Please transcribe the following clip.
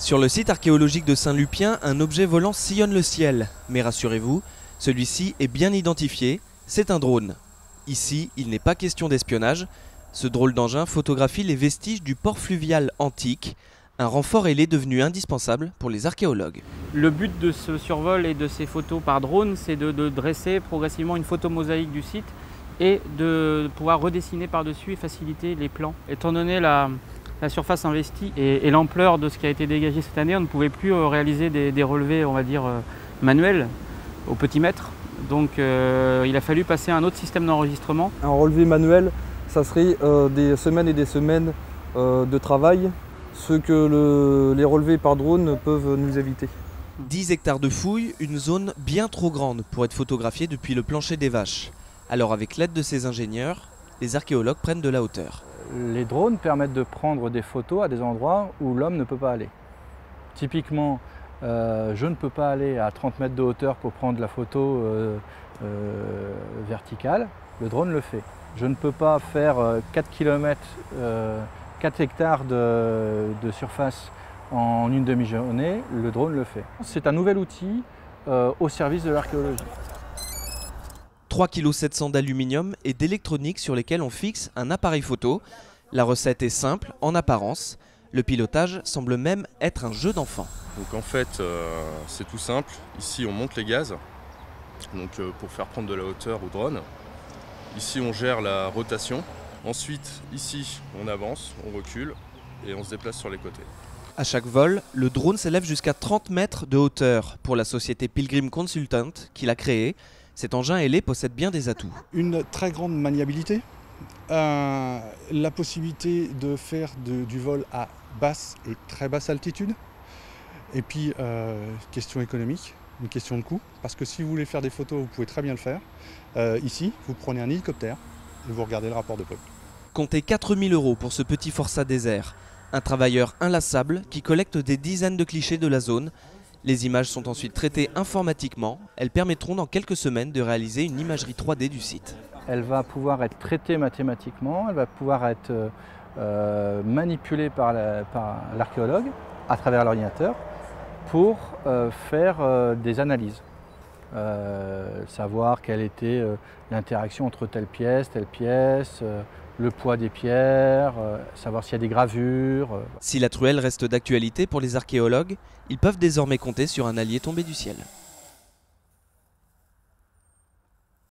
Sur le site archéologique de Saint-Lupien, un objet volant sillonne le ciel. Mais rassurez-vous, celui-ci est bien identifié, c'est un drone. Ici, il n'est pas question d'espionnage. Ce drôle d'engin photographie les vestiges du port fluvial antique, un renfort ailé devenu indispensable pour les archéologues. Le but de ce survol et de ces photos par drone, c'est de, dresser progressivement une photo mosaïque du site et de pouvoir redessiner par-dessus et faciliter les plans. Étant donné la, la surface investie et, et l'ampleur de ce qui a été dégagé cette année, on ne pouvait plus euh, réaliser des, des relevés, on va dire, euh, manuels au petit mètre. Donc euh, il a fallu passer à un autre système d'enregistrement. Un relevé manuel, ça serait euh, des semaines et des semaines euh, de travail, ce que le- les relevés par drone peuvent nous éviter. 10 hectares de fouilles, une zone bien trop grande pour être photographiée depuis le plancher des vaches. Alors avec l'aide de ces ingénieurs, les archéologues prennent de la hauteur. Les drones permettent de prendre des photos à des endroits où l'homme ne peut pas aller. Typiquement, euh, je ne peux pas aller à 30 mètres de hauteur pour prendre la photo euh, euh, verticale, le drone le fait. Je ne peux pas faire euh, 4 km, 4 hectares de, de surface en une demi-journée, le drone le fait. C'est un nouvel outil au service de l'archéologie. 3,7 kg d'aluminium et d'électronique sur lesquels on fixe un appareil photo. La recette est simple en apparence. Le pilotage semble même être un jeu d'enfant. Donc en fait, euh, c'est tout simple. Ici, on monte les gaz donc, euh, pour faire prendre de la hauteur au drone. Ici, on gère la rotation. Ensuite, ici, on avance, on recule et on se déplace sur les côtés. À chaque vol, le drone s'élève jusqu'à 30 mètres de hauteur pour la société Pilgrim Consultant qui l'a créé. Cet engin ailé possède bien des atouts. une très grande maniabilité, euh, la possibilité de faire du vol à basse et très basse altitude, et puis euh, question économique, une question de coût, parce que si vous voulez faire des photos, vous pouvez très bien le faire. Euh, ici, vous prenez un hélicoptère et vous regardez le rapport de Paul. Comptez 4000 euros pour ce petit forçat désert. Un travailleur inlassable qui collecte des dizaines de clichés de la zone. Les images sont ensuite traitées informatiquement. Elles permettront dans quelques semaines de réaliser une imagerie 3D du site. Elle va pouvoir être traitée mathématiquement, elle va pouvoir être euh, euh, manipulée par la- par l'archéologue à travers l'ordinateur pour euh, faire des analyses. Savoir quelle était l'interaction entre telle pièce, telle pièce, le poids des pierres, savoir s'il y a des gravures. Si la truelle reste d'actualité pour les archéologues, ils peuvent désormais compter sur un allié tombé du ciel.